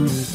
Mm-hmm.